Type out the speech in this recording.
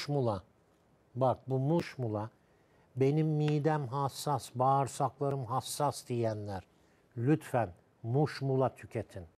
muşmula. Bak bu muşmula benim midem hassas, bağırsaklarım hassas diyenler lütfen muşmula tüketin.